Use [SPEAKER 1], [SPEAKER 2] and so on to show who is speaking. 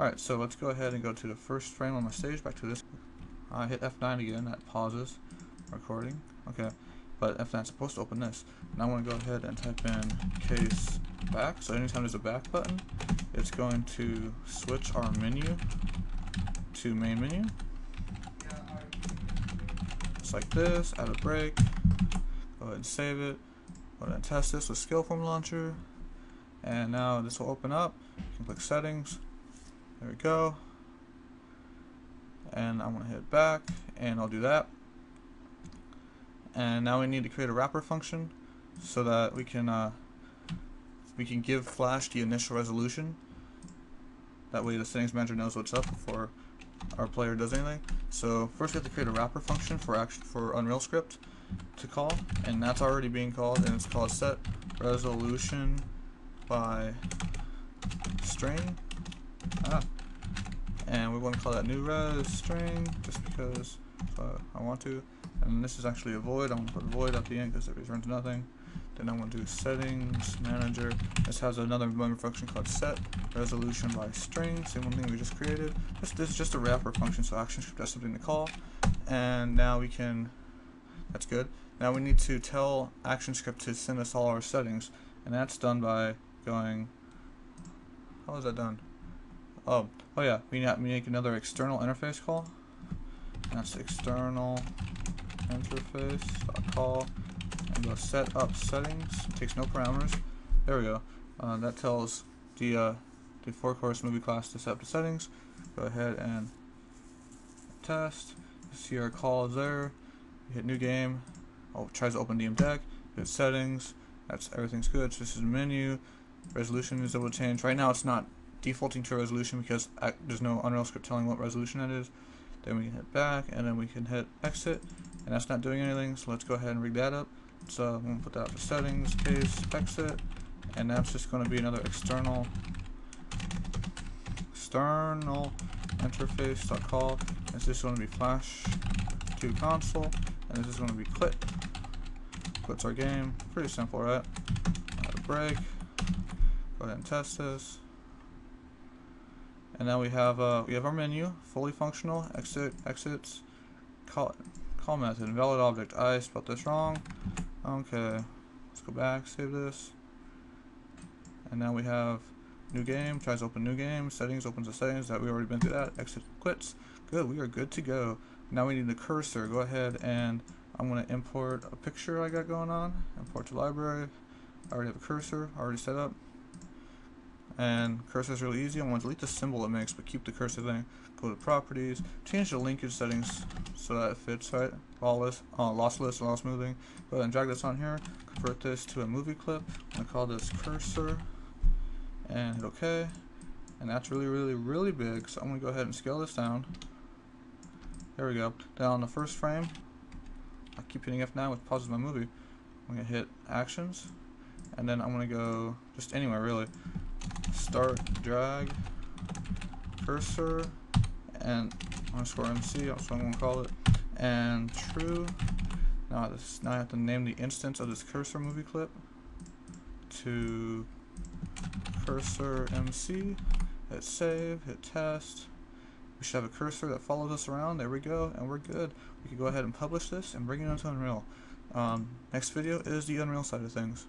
[SPEAKER 1] Alright, so let's go ahead and go to the first frame on my stage, back to this. I hit F9 again, that pauses recording. Okay, but F9 is supposed to open this. Now I want to go ahead and type in case back. So anytime there's a back button, it's going to switch our menu to main menu. Just like this, add a break, go ahead and save it, go ahead and test this with Scaleform Launcher, and now this will open up, you can click settings, there we go, and I'm going to hit back, and I'll do that, and now we need to create a wrapper function so that we can uh, we can give Flash the initial resolution that way the settings manager knows what's up before our player does anything. So first we have to create a wrapper function for action for Unreal Script to call, and that's already being called, and it's called set resolution by string. Ah. And we want to call that new res string just because uh, I want to. And this is actually a void. I'm going to put void at the end because it returns nothing. Then I'm going to do settings manager. This has another member function called set resolution by string. Same one thing we just created. This, this is just a wrapper function, so ActionScript has something to call. And now we can, that's good. Now we need to tell ActionScript to send us all our settings. And that's done by going, how is that done? Oh, oh yeah, we need to make another external interface call. That's external interface call and go set up settings. It takes no parameters. There we go. Uh, that tells the uh, the ForeCourse movie class to set up the settings. Go ahead and test. See our call is there. hit new game. Oh, tries to open DM-Deck. Hit settings. That's everything's good. So this is menu. Resolution is able to change. Right now it's not defaulting to resolution because uh, there's no Unreal script telling what resolution that is. Then we can hit back and then we can hit exit and that's not doing anything so let's go ahead and rig that up. So I'm going to put that for settings, case, exit and that's just going to be another external external interface call. It's just going to be flash to console and this is going to be quit. Quits our game. Pretty simple, right? Break. Go ahead and test this. And now we have uh, we have our menu, fully functional, exit, exits, call, call method, invalid object. I spelled this wrong. Okay, let's go back, save this. And now we have new game, tries to open new game, settings, opens the settings, that we already been through that, exit, quits. Good, we are good to go. Now we need the cursor, go ahead and I'm to import a picture I got going on, import to library. I already have a cursor, already set up and cursor is really easy. I want to delete the symbol it makes, but keep the cursor thing. Go to properties, change the linkage settings so that it fits right. Lawless, uh, lossless, loss smoothing. Go ahead and drag this on here. Convert this to a movie clip. I'm to call this cursor and hit OK. And that's really, really, really big. So I'm going to go ahead and scale this down. There we go. Down on the first frame. I keep hitting F9 which pauses my movie. I'm going to hit actions. And then I'm going to go just anywhere really start drag cursor and underscore MC, that's what I'm gonna call it, and true. Now this now I have to name the instance of this cursor movie clip to cursor MC. Hit save, hit test. We should have a cursor that follows us around. There we go, and we're good. We can go ahead and publish this and bring it onto Unreal. Um, next video is the Unreal side of things.